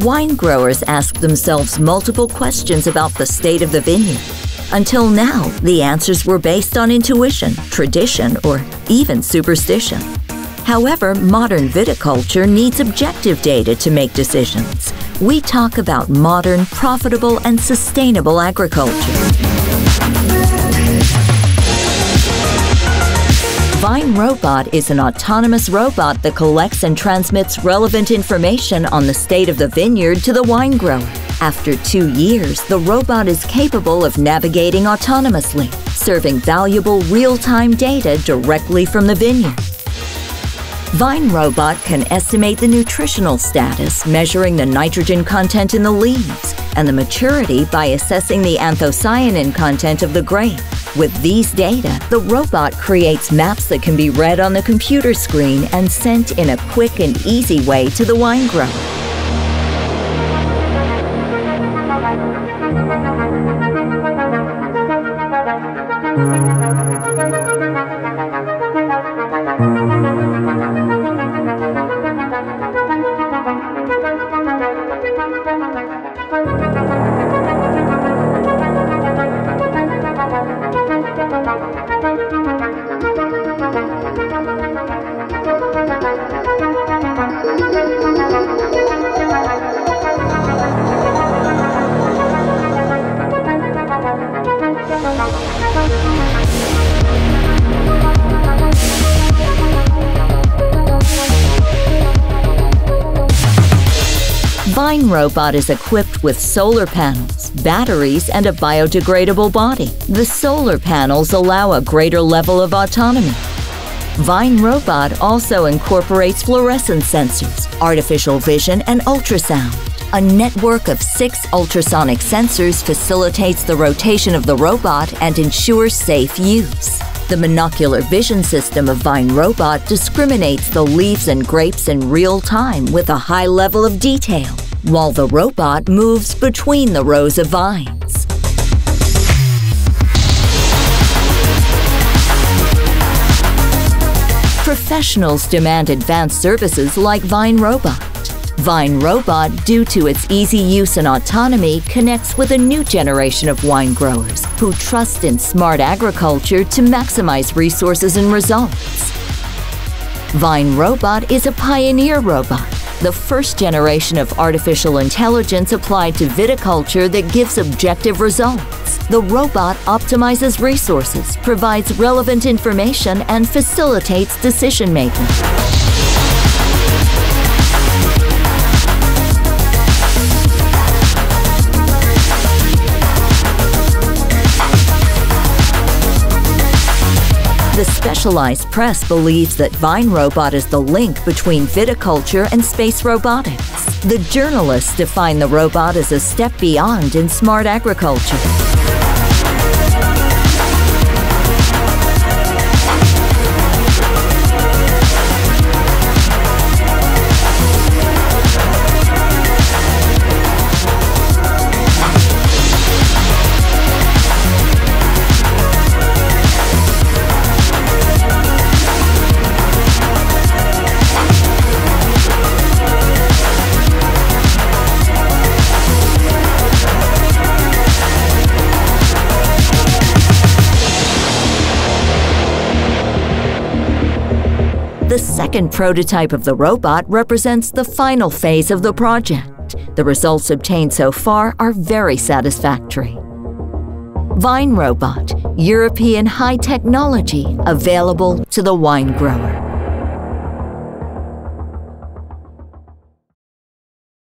Wine growers asked themselves multiple questions about the state of the vineyard. Until now, the answers were based on intuition, tradition, or even superstition. However, modern viticulture needs objective data to make decisions. We talk about modern, profitable, and sustainable agriculture. Vine Robot is an autonomous robot that collects and transmits relevant information on the state of the vineyard to the wine grower. After two years, the robot is capable of navigating autonomously, serving valuable real-time data directly from the vineyard. Vine Robot can estimate the nutritional status, measuring the nitrogen content in the leaves, and the maturity by assessing the anthocyanin content of the grape. With these data, the robot creates maps that can be read on the computer screen and sent in a quick and easy way to the wine grower. Vine Robot is equipped with solar panels, batteries, and a biodegradable body. The solar panels allow a greater level of autonomy. Vine Robot also incorporates fluorescence sensors, artificial vision, and ultrasound. A network of six ultrasonic sensors facilitates the rotation of the robot and ensures safe use. The monocular vision system of Vine Robot discriminates the leaves and grapes in real time with a high level of detail, while the robot moves between the rows of vines. Professionals demand advanced services like Vine Robot. Vine Robot, due to its easy use and autonomy, connects with a new generation of wine growers who trust in smart agriculture to maximize resources and results. Vine Robot is a pioneer robot, the first generation of artificial intelligence applied to viticulture that gives objective results. The robot optimizes resources, provides relevant information, and facilitates decision making. The specialized press believes that Vine Robot is the link between viticulture and space robotics. The journalists define the robot as a step beyond in smart agriculture. The second prototype of the robot represents the final phase of the project. The results obtained so far are very satisfactory. Vine Robot, European high technology available to the wine grower.